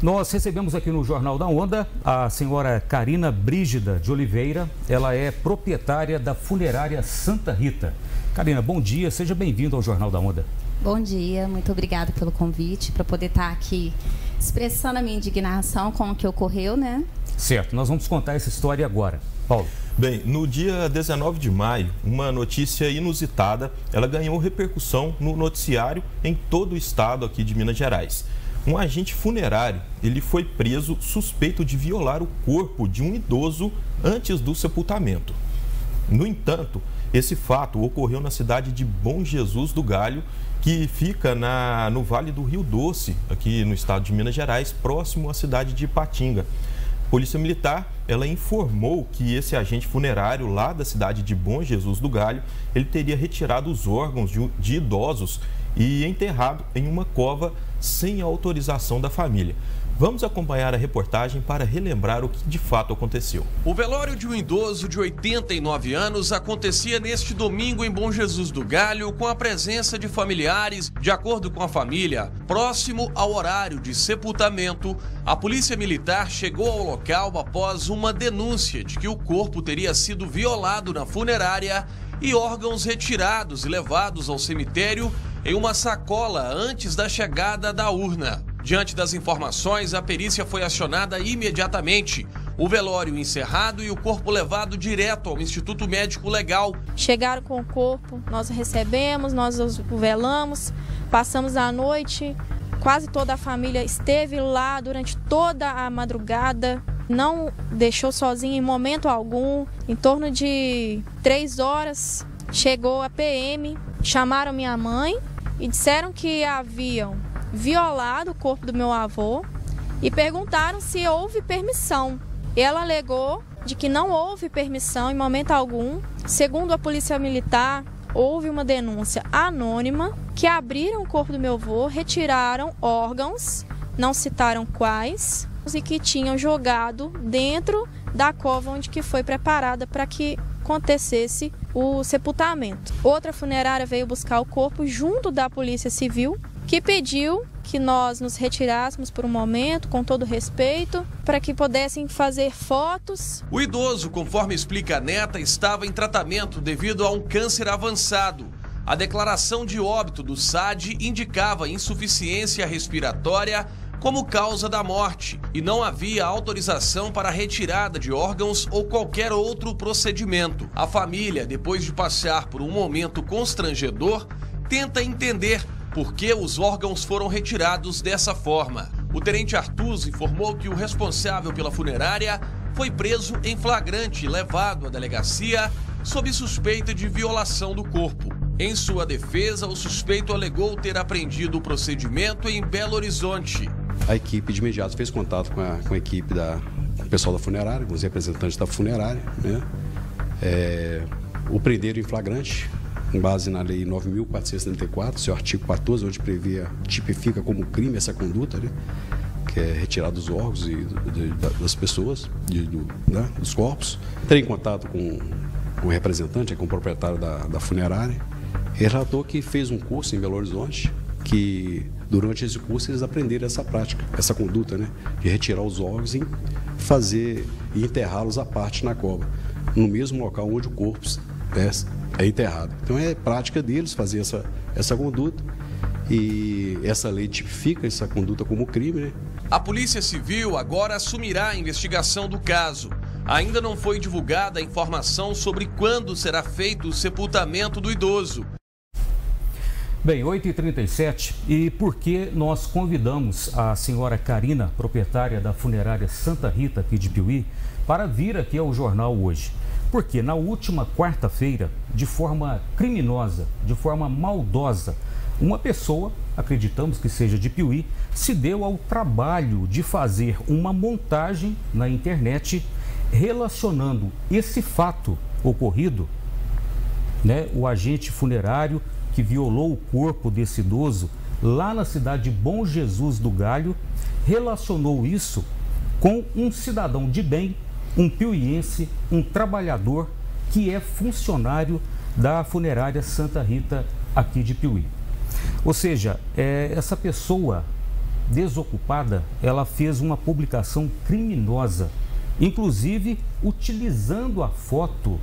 Nós recebemos aqui no Jornal da Onda a senhora Karina Brígida de Oliveira. Ela é proprietária da funerária Santa Rita. Karina, bom dia, seja bem-vindo ao Jornal da Onda. Bom dia, muito obrigada pelo convite para poder estar aqui expressando a minha indignação com o que ocorreu, né? Certo, nós vamos contar essa história agora. Paulo. Bem, no dia 19 de maio, uma notícia inusitada, ela ganhou repercussão no noticiário em todo o estado aqui de Minas Gerais. Um agente funerário, ele foi preso suspeito de violar o corpo de um idoso antes do sepultamento. No entanto, esse fato ocorreu na cidade de Bom Jesus do Galho, que fica na, no Vale do Rio Doce, aqui no estado de Minas Gerais, próximo à cidade de Ipatinga. Polícia Militar, ela informou que esse agente funerário lá da cidade de Bom Jesus do Galho, ele teria retirado os órgãos de, de idosos e enterrado em uma cova sem autorização da família. Vamos acompanhar a reportagem para relembrar o que de fato aconteceu. O velório de um idoso de 89 anos acontecia neste domingo em Bom Jesus do Galho, com a presença de familiares, de acordo com a família. Próximo ao horário de sepultamento, a polícia militar chegou ao local após uma denúncia de que o corpo teria sido violado na funerária e órgãos retirados e levados ao cemitério em uma sacola antes da chegada da urna. Diante das informações, a perícia foi acionada imediatamente. O velório encerrado e o corpo levado direto ao Instituto Médico Legal. Chegaram com o corpo, nós recebemos, nós o velamos, passamos a noite. Quase toda a família esteve lá durante toda a madrugada, não deixou sozinha em momento algum. Em torno de três horas, chegou a PM, chamaram minha mãe e disseram que haviam violado o corpo do meu avô e perguntaram se houve permissão. Ela alegou de que não houve permissão em momento algum. Segundo a polícia militar, houve uma denúncia anônima que abriram o corpo do meu avô, retiraram órgãos, não citaram quais, e que tinham jogado dentro da cova onde que foi preparada para que acontecesse o sepultamento. Outra funerária veio buscar o corpo junto da Polícia Civil que pediu que nós nos retirássemos por um momento, com todo respeito, para que pudessem fazer fotos. O idoso, conforme explica a neta, estava em tratamento devido a um câncer avançado. A declaração de óbito do SAD indicava insuficiência respiratória como causa da morte e não havia autorização para retirada de órgãos ou qualquer outro procedimento. A família, depois de passar por um momento constrangedor, tenta entender por que os órgãos foram retirados dessa forma. O tenente Artuz informou que o responsável pela funerária foi preso em flagrante e levado à delegacia sob suspeita de violação do corpo. Em sua defesa, o suspeito alegou ter aprendido o procedimento em Belo Horizonte. A equipe de imediato fez contato com a, com a equipe da o pessoal da funerária, com os representantes da funerária, né? É, o prenderam em flagrante, com base na Lei 9.474, seu artigo 14, onde prevê, tipifica como crime essa conduta, né? que é retirar dos órgãos e de, de, das pessoas, de, do, né? dos corpos. Entrei em contato com, com o representante, com o proprietário da, da funerária. Relatou que fez um curso em Belo Horizonte, que durante esse curso eles aprenderam essa prática, essa conduta, né? De retirar os órgãos e fazer e enterrá-los à parte na cova, no mesmo local onde o corpo né, é enterrado. Então é prática deles fazer essa, essa conduta e essa lei tipifica essa conduta como crime. Né? A Polícia Civil agora assumirá a investigação do caso. Ainda não foi divulgada a informação sobre quando será feito o sepultamento do idoso. Bem, 8h37 e por que nós convidamos a senhora Karina, proprietária da funerária Santa Rita aqui de Piuí, para vir aqui ao jornal hoje? Porque na última quarta-feira, de forma criminosa, de forma maldosa, uma pessoa, acreditamos que seja de Piuí, se deu ao trabalho de fazer uma montagem na internet relacionando esse fato ocorrido, né, o agente funerário que violou o corpo desse idoso lá na cidade de Bom Jesus do Galho, relacionou isso com um cidadão de bem um piuiense, um trabalhador que é funcionário da funerária Santa Rita aqui de Piuí. Ou seja, é, essa pessoa desocupada, ela fez uma publicação criminosa, inclusive utilizando a foto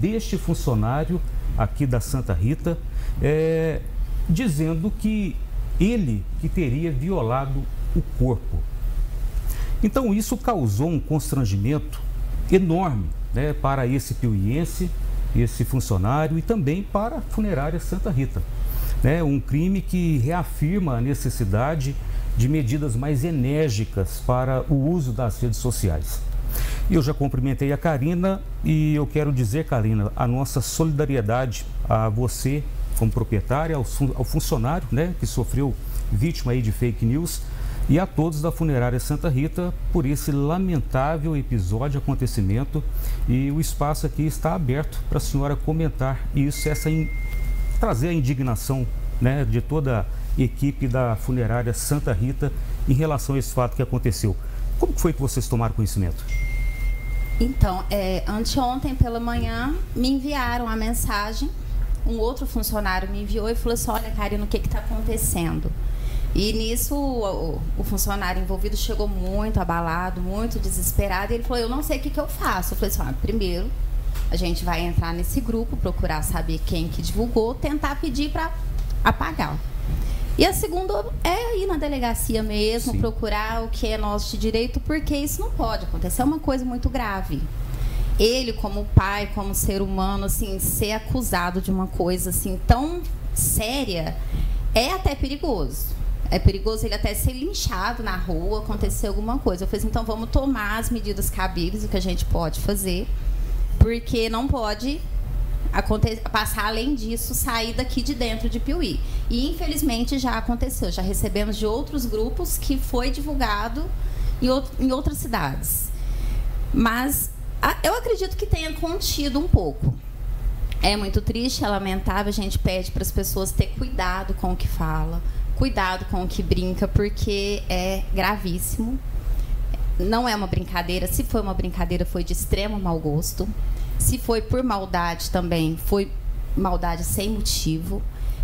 deste funcionário aqui da Santa Rita, é, dizendo que ele que teria violado o corpo. Então isso causou um constrangimento enorme né, para esse piuiense, esse funcionário e também para a funerária Santa Rita. Né, um crime que reafirma a necessidade de medidas mais enérgicas para o uso das redes sociais. Eu já cumprimentei a Karina e eu quero dizer, Karina, a nossa solidariedade a você como proprietária, ao, ao funcionário né, que sofreu vítima aí de fake news e a todos da funerária Santa Rita por esse lamentável episódio, acontecimento e o espaço aqui está aberto para a senhora comentar isso, essa trazer a indignação né, de toda a equipe da funerária Santa Rita em relação a esse fato que aconteceu. Como foi que vocês tomaram conhecimento? Então, é, anteontem pela manhã me enviaram a mensagem, um outro funcionário me enviou e falou assim, olha Karina, o que está acontecendo? E nisso o, o, funcionário envolvido chegou muito abalado, muito desesperado. E ele falou: Eu não sei o que, que eu faço. Eu falei assim: ah, primeiro, a gente vai entrar nesse grupo, procurar saber quem que divulgou, tentar pedir para apagar. E a segunda é ir na delegacia mesmo, Sim. procurar o que é nosso de direito, porque isso não pode acontecer. É uma coisa muito grave. Ele, como pai, como ser humano, assim, ser acusado de uma coisa assim tão séria é até perigoso é perigoso ele até ser linchado na rua, acontecer alguma coisa. Eu falei assim, então vamos tomar as medidas cabíveis, o que a gente pode fazer, porque não pode passar além disso, sair daqui de dentro de Piuí. E infelizmente já aconteceu, já recebemos de outros grupos que foi divulgado em, outro, em outras cidades. Mas a, eu acredito que tenha contido um pouco. É muito triste, é lamentável, a gente pede para as pessoas ter cuidado com o que fala, cuidado com o que brinca, porque é gravíssimo. Não é uma brincadeira. Se foi uma brincadeira, foi de extremo mau gosto. Se foi por maldade também, foi maldade sem motivo.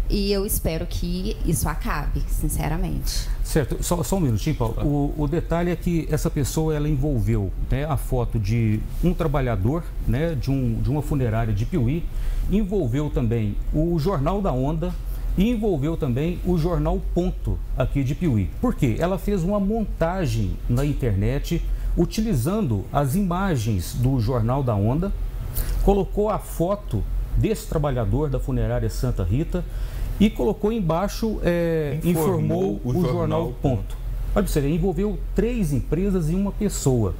E eu espero que isso acabe, sinceramente. Certo, só, só um minutinho, Paulo. O, o, detalhe é que essa pessoa ela envolveu né, a foto de um trabalhador né, de, um, de uma funerária de Piuí, envolveu também o Jornal da Onda, e envolveu também o jornal Ponto, aqui de Piuí. Por quê? Ela fez uma montagem na internet utilizando as imagens do Jornal da Onda, colocou a foto desse trabalhador da funerária Santa Rita e colocou embaixo, é, informou, informou, o, o Jornal, jornal Ponto. Olha você, envolveu três empresas e uma pessoa.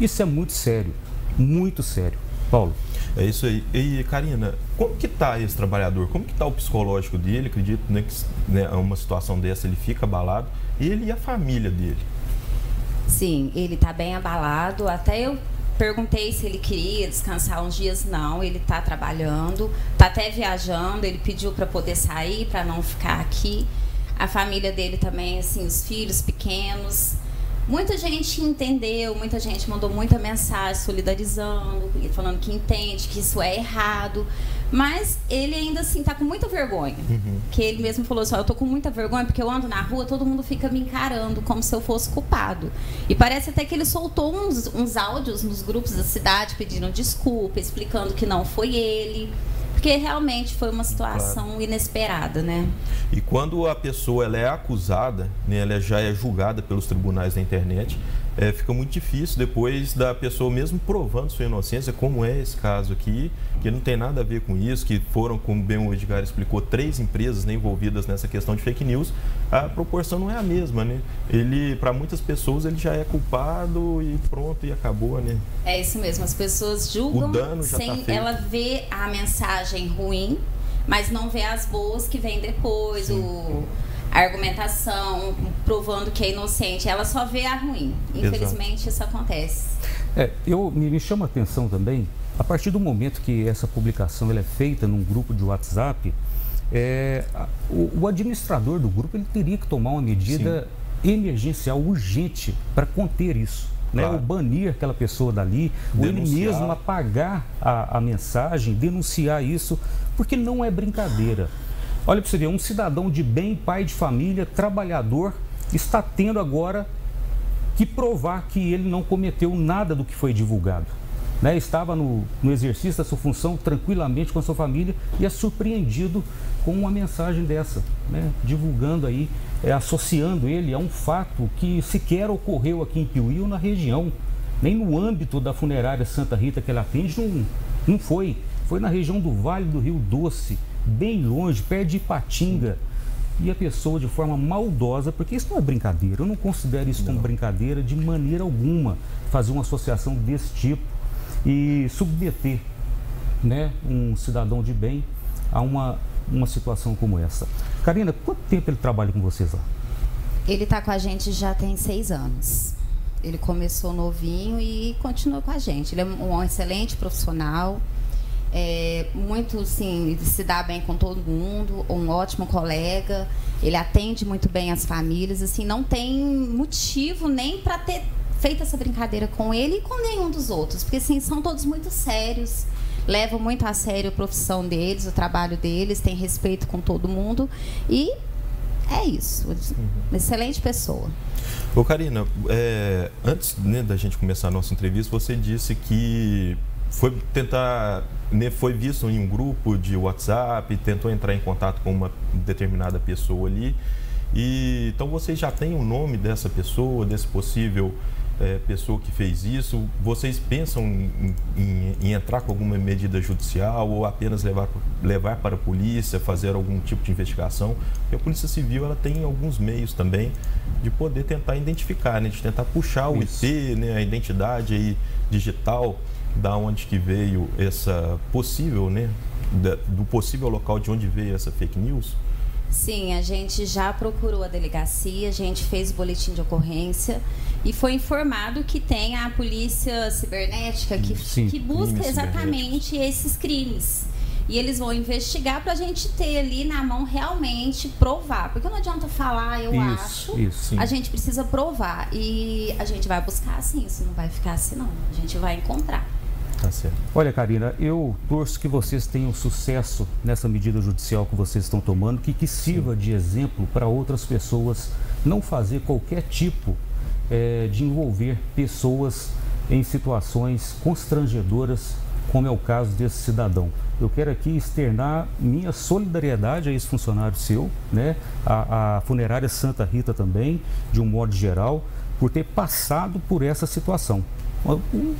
Isso é muito sério, muito sério. Paulo. É isso aí. E, Karina, como que está esse trabalhador? Como que está o psicológico dele? Acredito né, que né, uma situação dessa ele fica abalado. Ele e a família dele? Sim, ele está bem abalado. Até eu perguntei se ele queria descansar uns dias. Não, ele está trabalhando, está até viajando. Ele pediu para poder sair, para não ficar aqui. A família dele também, assim, os filhos pequenos. Muita gente entendeu, muita gente mandou muita mensagem solidarizando, falando que entende que isso é errado. Mas ele ainda assim tá com muita vergonha. Uhum. Que ele mesmo falou assim: eu tô com muita vergonha porque eu ando na rua, todo mundo fica me encarando como se eu fosse culpado. E parece até que ele soltou uns, uns áudios nos grupos da cidade pedindo desculpa, explicando que não foi ele porque realmente foi uma situação claro. inesperada, né? E quando a pessoa ela é acusada, né, ela já é julgada pelos tribunais da internet, é, fica muito difícil depois da pessoa mesmo provando sua inocência, como é esse caso aqui, que não tem nada a ver com isso, que foram, como bem o Edgar explicou, três empresas né, envolvidas nessa questão de fake news, a proporção não é a mesma, né? Ele, para muitas pessoas, ele já é culpado e pronto, e acabou, né? É isso mesmo, as pessoas julgam o dano já tá sem tá ela vê a mensagem ruim, mas não vê as boas que vêm depois, Sim. o a argumentação provando que é inocente, ela só vê a ruim. Infelizmente, Exato. isso acontece. É, eu me, me chama a atenção também, a partir do momento que essa publicação ela é feita num grupo de WhatsApp, é, o, o, administrador do grupo ele teria que tomar uma medida Sim. emergencial urgente para conter isso. Né? Claro. Né? O banir aquela pessoa dali, denunciar. ou ele mesmo apagar a, a mensagem, denunciar isso, porque não é brincadeira. Olha para você ver, um cidadão de bem, pai de família, trabalhador, está tendo agora que provar que ele não cometeu nada do que foi divulgado. Né? Estava no, no exercício da sua função tranquilamente com a sua família e é surpreendido com uma mensagem dessa, né? divulgando aí, é, associando ele a um fato que sequer ocorreu aqui em Piuí ou na região. Nem no âmbito da funerária Santa Rita que ele atende, não, não foi. Foi na região do Vale do Rio Doce, bem longe, perto de Ipatinga e a pessoa de forma maldosa, porque isso não é brincadeira, eu não considero isso como brincadeira de maneira alguma, fazer uma associação desse tipo e submeter né, um cidadão de bem a uma, uma situação como essa. Karina, quanto tempo ele trabalha com vocês lá? Ele está com a gente já tem seis anos. Ele começou novinho e continua com a gente. Ele é um excelente profissional, é, muito sim, se dá bem com todo mundo, um ótimo colega, ele atende muito bem as famílias, assim, não tem motivo nem para ter feito essa brincadeira com ele e com nenhum dos outros, porque assim, são todos muito sérios, levam muito a sério a profissão deles, o trabalho deles, têm respeito com todo mundo e é isso, uhum. excelente pessoa. Ô Karina, é, antes né, da gente começar a nossa entrevista, você disse que foi tentar, né, foi visto em um grupo de WhatsApp, tentou entrar em contato com uma determinada pessoa ali. E então vocês já têm o nome dessa pessoa, desse possível é, pessoa que fez isso? Vocês pensam em, em, em, entrar com alguma medida judicial ou apenas levar, levar para a polícia, fazer algum tipo de investigação? Porque a Polícia Civil ela tem alguns meios também de poder tentar identificar, né, de tentar puxar o isso. IP, né, a identidade aí digital da onde que veio essa possível, né, do possível local de onde veio essa fake news? Sim, a gente já procurou a delegacia, a gente fez o boletim de ocorrência e foi informado que tem a polícia cibernética que, Sim, que busca exatamente esses crimes. E eles vão investigar para a gente ter ali na mão realmente provar. Porque não adianta falar, eu isso, acho. Isso, a gente precisa provar. E a gente vai buscar assim, isso não vai ficar assim, não. A gente vai encontrar. Olha, Karina, eu torço que vocês tenham sucesso nessa medida judicial que vocês estão tomando, que, que sirva Sim. de exemplo para outras pessoas não fazer qualquer tipo é, de envolver pessoas em situações constrangedoras, como é o caso desse cidadão. Eu quero aqui externar minha solidariedade a esse funcionário seu, né? a, a funerária Santa Rita também, de um modo geral, por ter passado por essa situação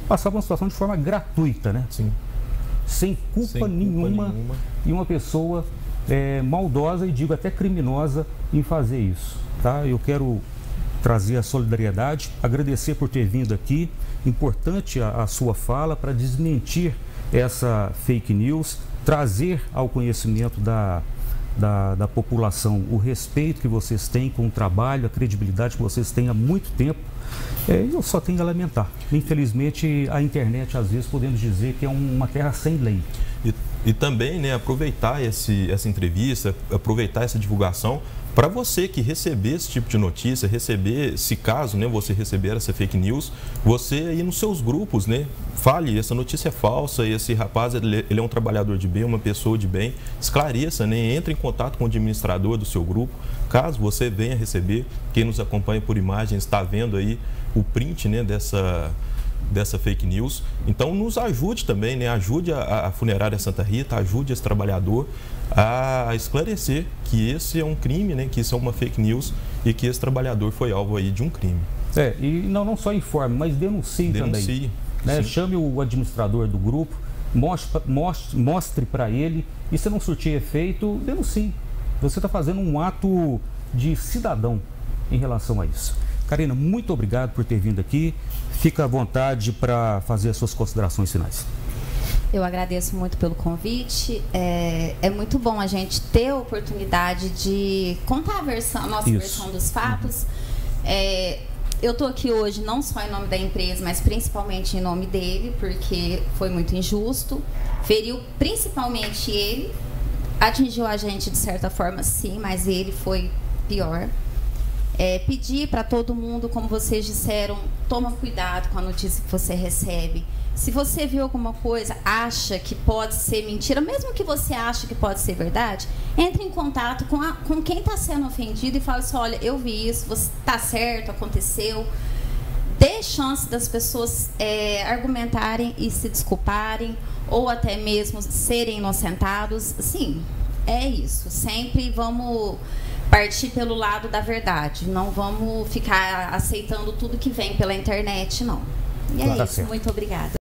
passar por uma situação de forma gratuita, né? Sim. Sem culpa, Sem culpa nenhuma, nenhuma, e uma pessoa é, maldosa e digo até criminosa em fazer isso, tá? Eu quero trazer a solidariedade, agradecer por ter vindo aqui. Importante a, a sua fala para desmentir essa fake news, trazer ao conhecimento da, da, da, população o respeito que vocês têm com o trabalho, a credibilidade que vocês têm há muito tempo é, eu só tenho a lamentar. Infelizmente, a internet, às vezes, podemos dizer que é uma terra sem lei. E, e também né, aproveitar esse, essa entrevista, aproveitar essa divulgação para você que receber esse tipo de notícia, receber, se caso né, você receber essa fake news, você aí nos seus grupos, né? Fale, essa notícia é falsa, esse rapaz ele, é um trabalhador de bem, uma pessoa de bem. Esclareça, né? Entre em contato com o administrador do seu grupo. Caso você venha receber, quem nos acompanha por imagens está vendo aí o print né, dessa, dessa fake news. Então nos ajude também, né? Ajude a, a funerária Santa Rita, ajude esse trabalhador a esclarecer que esse é um crime, né, que isso é uma fake news e que esse trabalhador foi alvo aí de um crime. É, e não, não só informe, mas denuncie, denuncie também. Né? Chame o administrador do grupo, mostre, mostre, mostre para ele e se não surtir efeito, denuncie. Você está fazendo um ato de cidadão em relação a isso. Karina, muito obrigado por ter vindo aqui. Fica à vontade para fazer as suas considerações finais. Eu agradeço muito pelo convite. É, é, muito bom a gente ter a oportunidade de contar a, versão, a nossa Isso. versão dos fatos. É, eu estou aqui hoje não só em nome da empresa, mas principalmente em nome dele, porque foi muito injusto. Feriu principalmente ele. Atingiu a gente de certa forma, sim, mas ele foi pior. É, pedir para todo mundo, como vocês disseram, toma cuidado com a notícia que você recebe Se você viu alguma coisa, acha que pode ser mentira, mesmo que você ache que pode ser verdade, entre em contato com, a, com quem está sendo ofendido e fala assim, olha, eu vi isso, você está certo, aconteceu. Dê chance das pessoas é, argumentarem e se desculparem, ou até mesmo serem inocentados. Sim, é isso. Sempre vamos partir pelo lado da verdade. Não vamos ficar aceitando tudo que vem pela internet, não. E é tá isso. Certo. Muito obrigada.